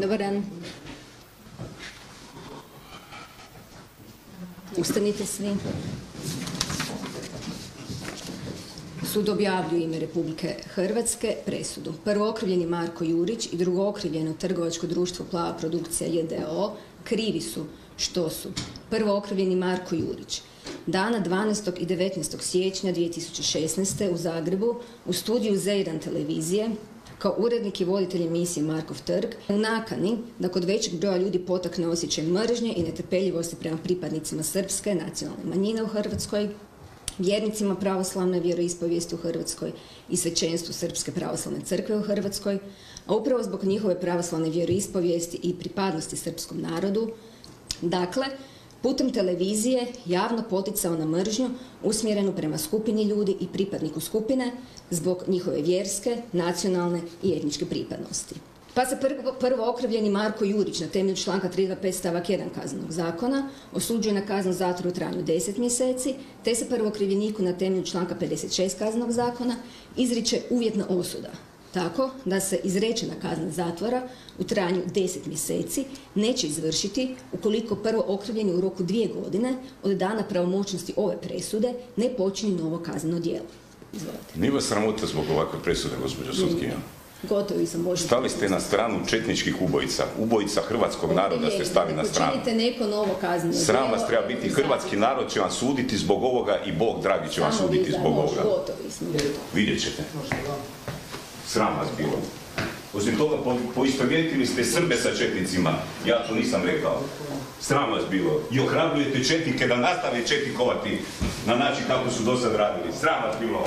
Dobar dan. Ustanite svi. Sud objavljuje ime Republike Hrvatske presudu. Prvo okrivljeni Marko Jurić i drugo okrivljeno trgovačko društvo Plava produkcija JDO krivi su što su prvo okrivljeni Marko Jurić dana 12. i 19. siječnja 2016. u Zagrebu u studiju Z1 televizije kao urednik i voditelj emisije Markov trg u nakani da kod većeg broja ljudi potakne osjećaj mržnje i netrpeljivosti prema pripadnicima srpske nacionalne manjine u Hrvatskoj, vjernicima pravoslavne vjeroispovijesti u Hrvatskoj i svećenstvu Srpske pravoslavne crkve u Hrvatskoj, a upravo zbog njihove pravoslavne vjeroispovijesti i pripadnosti srpskom narodu, dakle, putem televizije javno poticao na mržnju usmjerenu prema skupini ljudi i pripadniku skupine zbog njihove vjerske, nacionalne i etničke pripadnosti. Pa se prvo, okrivljeni Marko Jurić na temelju članka 325 stavak 1 kaznenog zakona osuđuje na kaznu zatvora u trajanju 10 mjeseci, te se prvo okrivljeniku na temelju članka 56 kaznenog zakona izriče uvjetna osuda tako da se izrečena kazna zatvora u trajanju 10 mjeseci neće izvršiti ukoliko prvo okrivljeni u roku dvije godine od dana pravomoćnosti ove presude ne počini novo kazneno djelo. Izvolite. Nije vas sramota zbog ovakve presude, gospođo sutkinja? Gotovi sam, možete. Stali ste na stranu četničkih ubojica. Ubojica hrvatskog naroda ste stali na stranu. Neko novo kazneno Sram djelo, vas treba biti. Hrvatski narod će vam suditi zbog ovoga i Bog dragi će vam suditi zbog ovoga. Gotovi smo. Vidjet ćete. Sram vas bilo. Osim toga, po, poistovjetili ste Srbe sa četnicima. Ja to nisam rekao. Sram vas bilo. I ohrabrujete četnike da nastave četnikovati na način kako su do sad radili. Sram vas bilo.